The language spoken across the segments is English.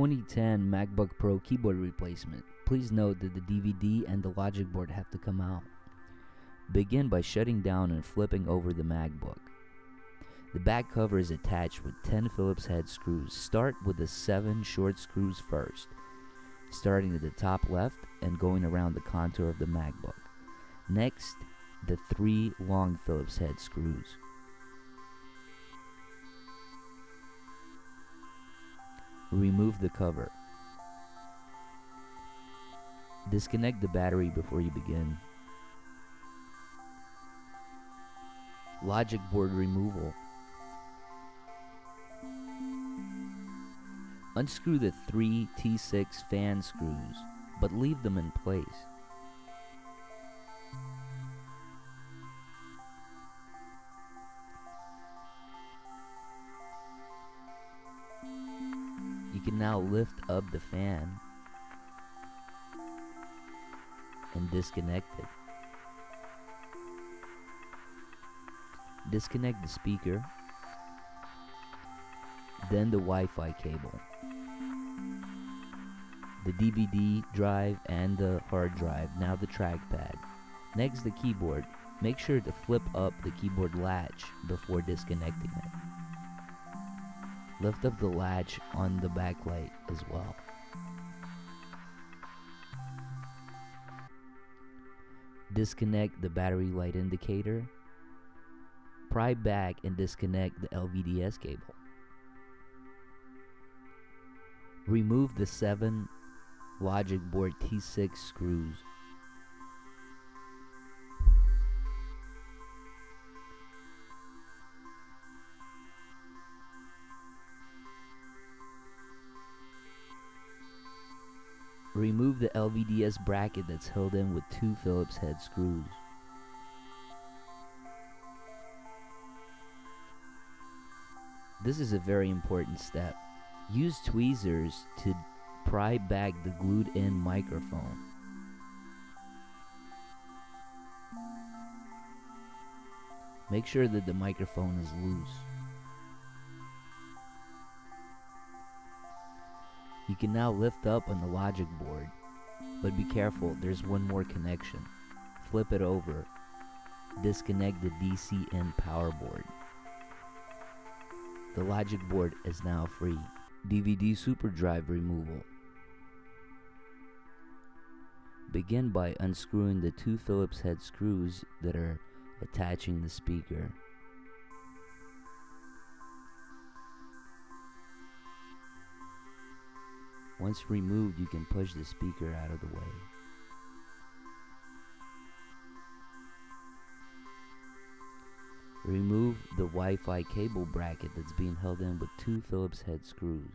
2010 MacBook Pro keyboard replacement. Please note that the DVD and the logic board have to come out. Begin by shutting down and flipping over the MacBook. The back cover is attached with 10 Phillips head screws. Start with the 7 short screws first, starting at the top left and going around the contour of the MacBook. Next, the 3 long Phillips head screws. Remove the cover. Disconnect the battery before you begin. Logic board removal. Unscrew the three T6 fan screws, but leave them in place. You can now lift up the fan and disconnect it. Disconnect the speaker, then the Wi-Fi cable, the DVD drive and the hard drive, now the trackpad. Next the keyboard. Make sure to flip up the keyboard latch before disconnecting it. Lift up the latch on the backlight as well. Disconnect the battery light indicator. Pry back and disconnect the LVDS cable. Remove the 7 logic board T6 screws. Remove the LVDS bracket that's held in with two Phillips head screws. This is a very important step. Use tweezers to pry back the glued in microphone. Make sure that the microphone is loose. You can now lift up on the logic board, but be careful, there's one more connection. Flip it over. Disconnect the DC in power board. The logic board is now free. DVD super drive removal. Begin by unscrewing the two Phillips head screws that are attaching the speaker. Once removed, you can push the speaker out of the way. Remove the Wi-Fi cable bracket that's being held in with two Phillips head screws.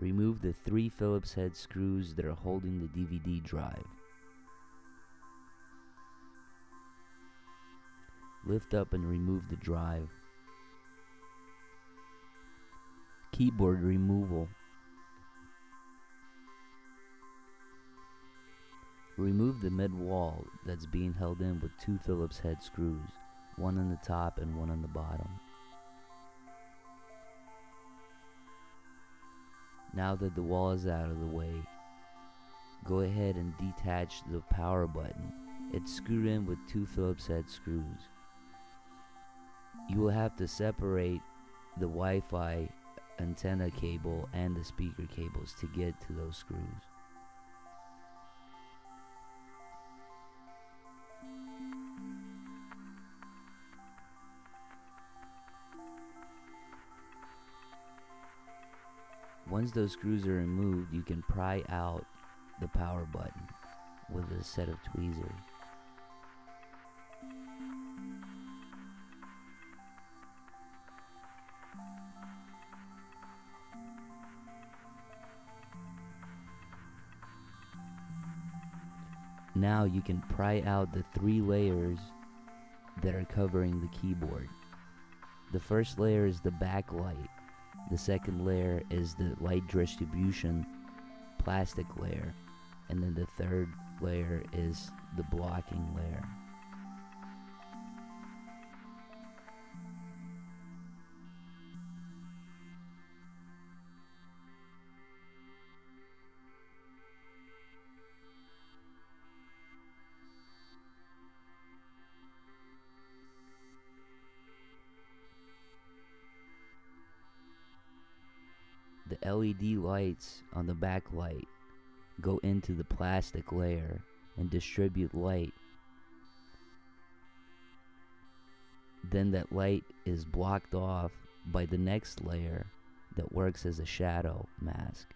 Remove the three Phillips head screws that are holding the DVD drive. Lift up and remove the drive. Keyboard removal. Remove the mid wall that's being held in with two Phillips head screws, one on the top and one on the bottom. Now that the wall is out of the way, go ahead and detach the power button. It's screwed in with two Phillips head screws. You will have to separate the Wi-Fi antenna cable and the speaker cables to get to those screws. Once those screws are removed, you can pry out the power button with a set of tweezers. Now you can pry out the three layers that are covering the keyboard. The first layer is the backlight. The second layer is the light distribution plastic layer. And then the third layer is the blocking layer. LED lights on the backlight go into the plastic layer and distribute light. Then that light is blocked off by the next layer that works as a shadow mask.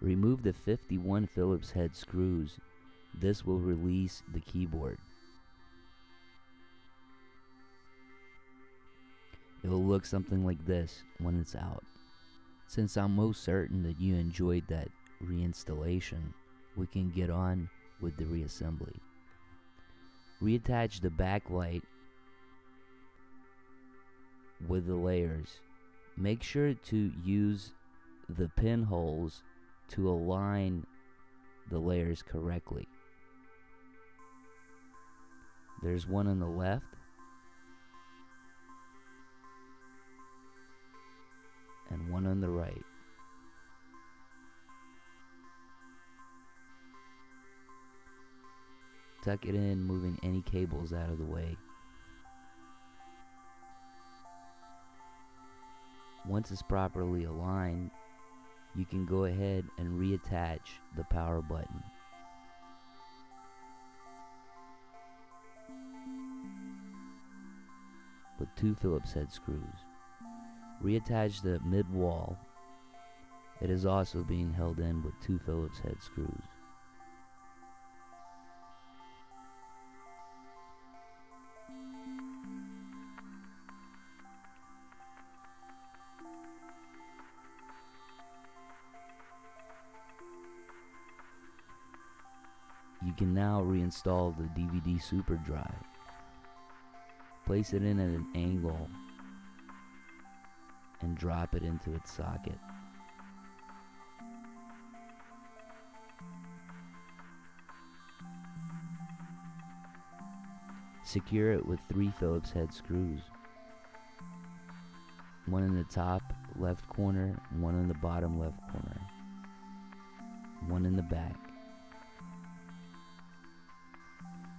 Remove the 51 Phillips head screws. This will release the keyboard. It will look something like this when it's out. Since I'm most certain that you enjoyed that reinstallation, we can get on with the reassembly. Reattach the backlight with the layers. Make sure to use the pinholes to align the layers correctly. There's one on the left. And one on the right. Tuck it in, moving any cables out of the way. Once it's properly aligned, you can go ahead and reattach the power button. With two Phillips head screws. Reattach the mid wall. It is also being held in with two Phillips head screws. You can now reinstall the DVD super drive. Place it in at an angle and drop it into its socket. Secure it with three Phillips head screws. One in the top left corner, one in the bottom left corner, one in the back.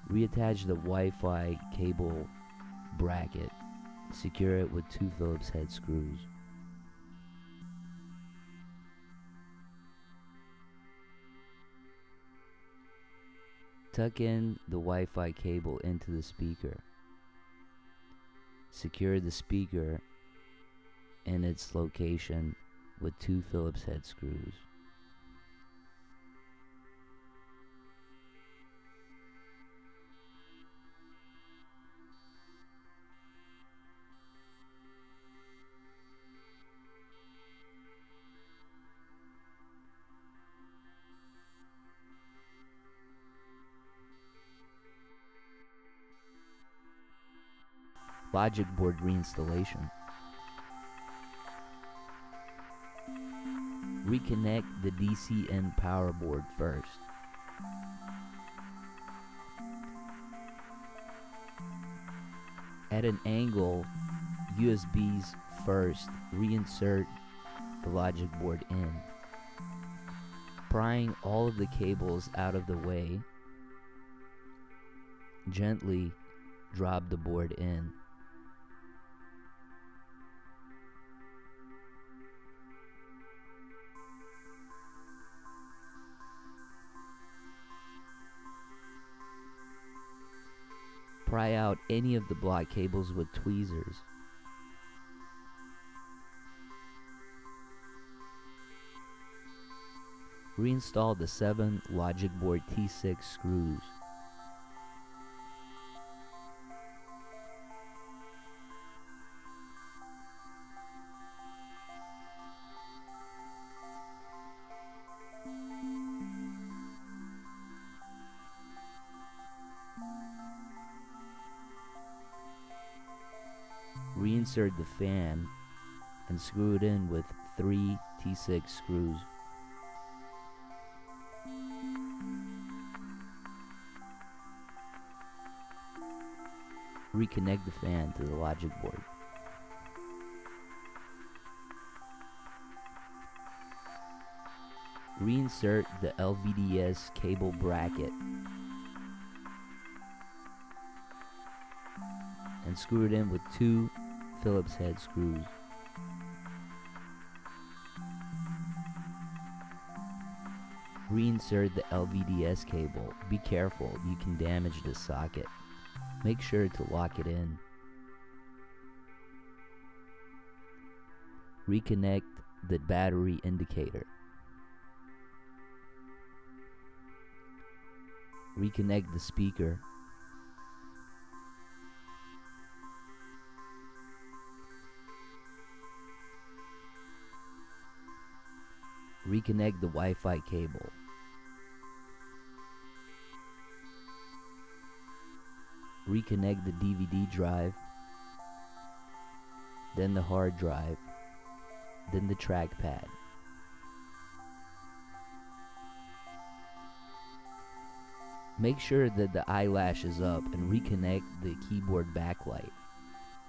Reattach the Wi-Fi cable bracket. Secure it with two Phillips head screws. Tuck in the Wi-Fi cable into the speaker. Secure the speaker in its location with two Phillips head screws. Logic board reinstallation. Reconnect the DC in power board first. At an angle, USBs first, reinsert the logic board in. Prying all of the cables out of the way, gently drop the board in. Pry out any of the block cables with tweezers. Reinstall the 7 Logic Board T6 screws. Reinsert the fan and screw it in with three T6 screws. Reconnect the fan to the logic board. Reinsert the LVDS cable bracket and screw it in with two Phillips head screws. Reinsert the LVDS cable. Be careful, you can damage the socket. Make sure to lock it in. Reconnect the battery indicator. Reconnect the speaker. Reconnect the Wi-Fi cable. Reconnect the DVD drive, then the hard drive, then the trackpad. Make sure that the eyelash is up and reconnect the keyboard backlight.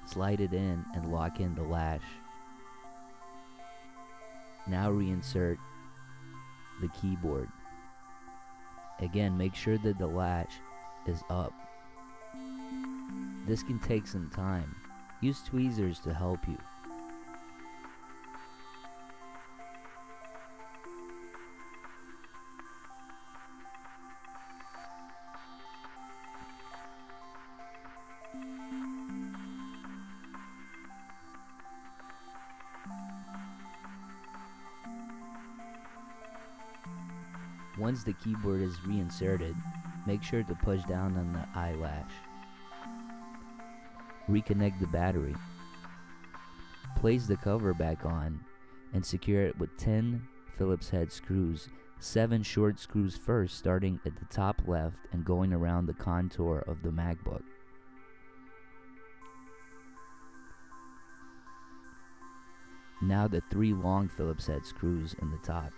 Slide it in and lock in the lash. Now reinsert the keyboard. Again, make sure that the latch is up. This can take some time. Use tweezers to help you. Once the keyboard is reinserted, make sure to push down on the eyelash. Reconnect the battery. Place the cover back on and secure it with 10 Phillips head screws, 7 short screws first starting at the top left and going around the contour of the MacBook. Now the three long Phillips head screws in the top.